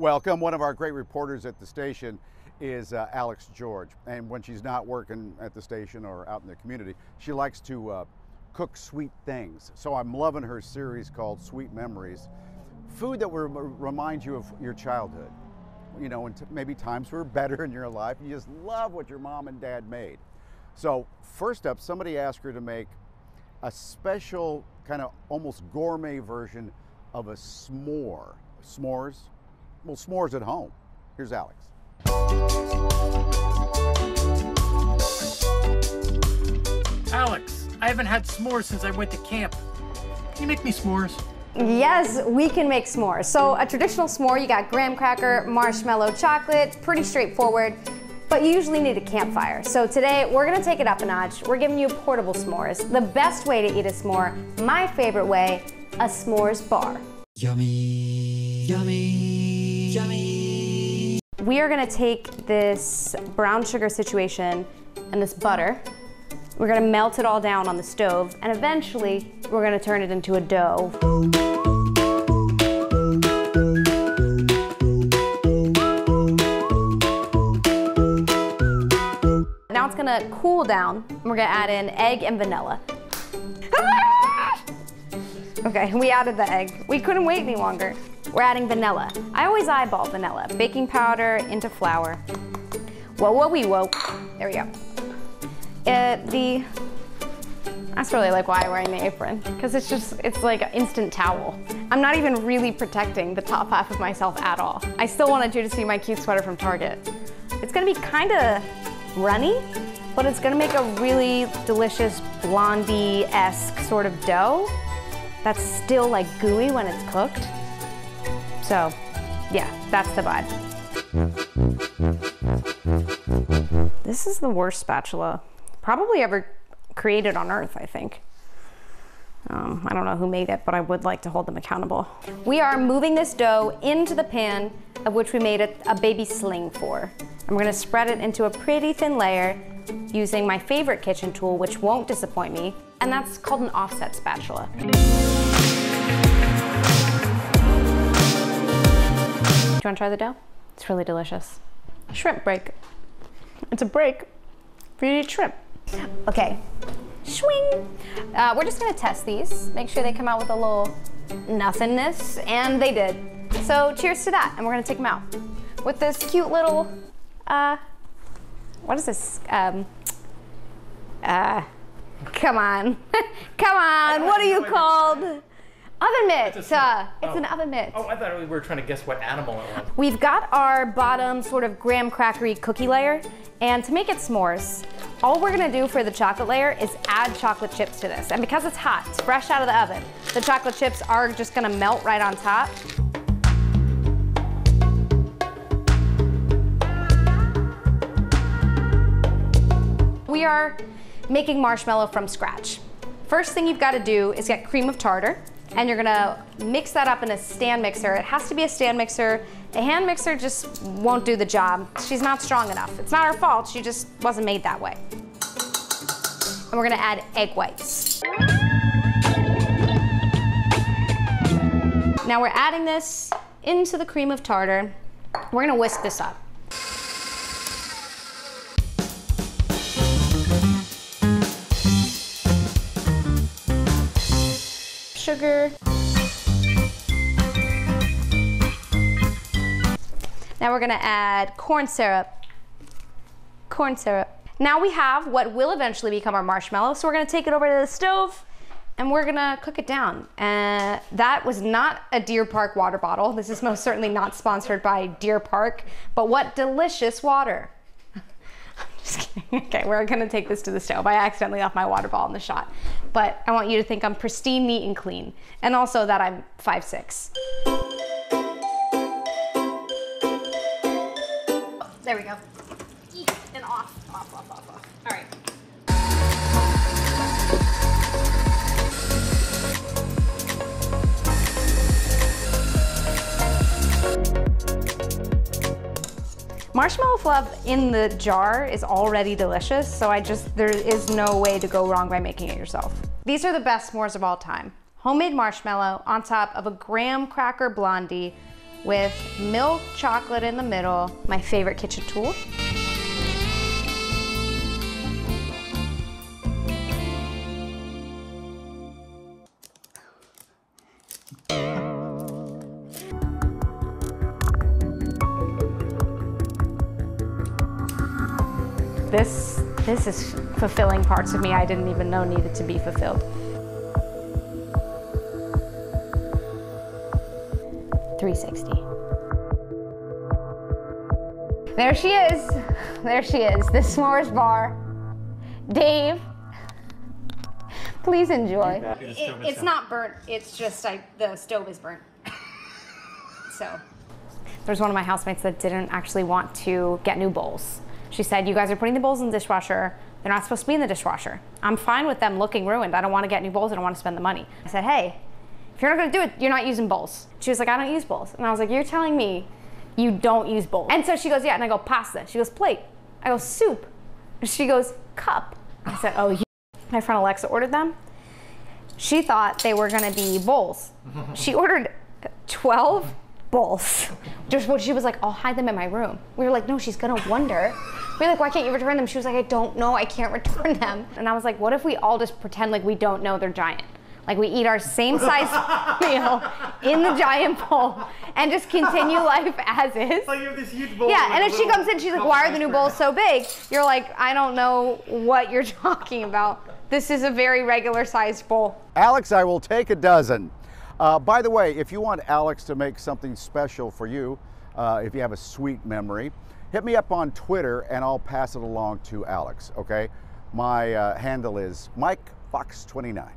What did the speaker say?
Welcome. One of our great reporters at the station is uh, Alex George. And when she's not working at the station or out in the community, she likes to uh, cook sweet things. So I'm loving her series called Sweet Memories. Food that will remind you of your childhood. You know, and maybe times were better in your life. You just love what your mom and dad made. So, first up, somebody asked her to make a special, kind of almost gourmet version of a s'more. S'mores? Well, s'mores at home. Here's Alex. Alex, I haven't had s'mores since I went to camp. Can you make me s'mores? Yes, we can make s'mores. So a traditional s'more, you got graham cracker, marshmallow, chocolate, pretty straightforward, but you usually need a campfire. So today, we're gonna take it up a notch. We're giving you portable s'mores. The best way to eat a s'more, my favorite way, a s'mores bar. Yummy, yummy, yummy. We are gonna take this brown sugar situation and this butter, we're gonna melt it all down on the stove, and eventually we're gonna turn it into a dough. Now it's gonna cool down. And we're gonna add in egg and vanilla. Okay, we added the egg. We couldn't wait any longer. We're adding vanilla. I always eyeball vanilla. Baking powder into flour. Whoa, whoa, wee, whoa. There we go. Uh, the, that's really like why I'm wearing the apron, because it's just, it's like an instant towel. I'm not even really protecting the top half of myself at all. I still wanted you to see my cute sweater from Target. It's gonna be kind of runny, but it's gonna make a really delicious blondie-esque sort of dough that's still like gooey when it's cooked. So yeah, that's the vibe. This is the worst spatula probably ever created on earth, I think. Um, I don't know who made it, but I would like to hold them accountable. We are moving this dough into the pan of which we made a, a baby sling for. And we're gonna spread it into a pretty thin layer using my favorite kitchen tool, which won't disappoint me, and that's called an offset spatula. You wanna try the dough? It's really delicious. Shrimp break. It's a break for you to eat shrimp. Okay, swing. Uh, we're just gonna test these, make sure they come out with a little nothingness, and they did. So cheers to that, and we're gonna take them out. With this cute little, uh, what is this? Um, uh, come on, come on, what are you called? Oven mitt. It's, uh, it's oh. an oven mitt. Oh, I thought we were trying to guess what animal it was. We've got our bottom sort of graham crackery cookie layer, and to make it s'mores, all we're gonna do for the chocolate layer is add chocolate chips to this. And because it's hot, it's fresh out of the oven, the chocolate chips are just gonna melt right on top. We are making marshmallow from scratch. First thing you've gotta do is get cream of tartar and you're gonna mix that up in a stand mixer. It has to be a stand mixer. A hand mixer just won't do the job. She's not strong enough. It's not her fault, she just wasn't made that way. And we're gonna add egg whites. Now we're adding this into the cream of tartar. We're gonna whisk this up. Sugar. Now we're gonna add corn syrup. Corn syrup. Now we have what will eventually become our marshmallow. So we're gonna take it over to the stove and we're gonna cook it down. And uh, that was not a Deer Park water bottle. This is most certainly not sponsored by Deer Park, but what delicious water. Okay, we're gonna take this to the stove. I accidentally left my water bottle in the shot. But I want you to think I'm pristine, neat, and clean. And also that I'm 5'6". There we go. And off, off, off, off, off. All right. Marshmallow fluff in the jar is already delicious, so I just, there is no way to go wrong by making it yourself. These are the best s'mores of all time. Homemade marshmallow on top of a graham cracker blondie with milk chocolate in the middle, my favorite kitchen tool. This, this is fulfilling parts of me I didn't even know needed to be fulfilled. Three sixty. There she is. There she is. The s'mores bar. Dave. Please enjoy. It- it's not burnt. It's just I, the stove is burnt. so. There's one of my housemates that didn't actually want to get new bowls. She said, You guys are putting the bowls in the dishwasher. They're not supposed to be in the dishwasher. I'm fine with them looking ruined. I don't want to get new bowls. I don't want to spend the money. I said, Hey, if you're not going to do it, you're not using bowls. She was like, I don't use bowls. And I was like, You're telling me you don't use bowls. And so she goes, Yeah. And I go, Pasta. She goes, Plate. I go, Soup. She goes, Cup. I said, Oh, you. My friend Alexa ordered them. She thought they were going to be bowls. She ordered 12 bowls. Just what she was like, I'll hide them in my room. We were like, no, she's gonna wonder. We were like, why can't you return them? She was like, I don't know, I can't return them. And I was like, what if we all just pretend like we don't know they're giant? Like we eat our same size meal in the giant bowl and just continue life as is. Like you have this huge bowl. Yeah, with and if she comes in, she's like, why are the new bowls so big? You're like, I don't know what you're talking about. This is a very regular sized bowl. Alex, I will take a dozen. Uh, by the way, if you want Alex to make something special for you, uh, if you have a sweet memory, hit me up on Twitter and I'll pass it along to Alex, okay? My uh, handle is Mike Fox29.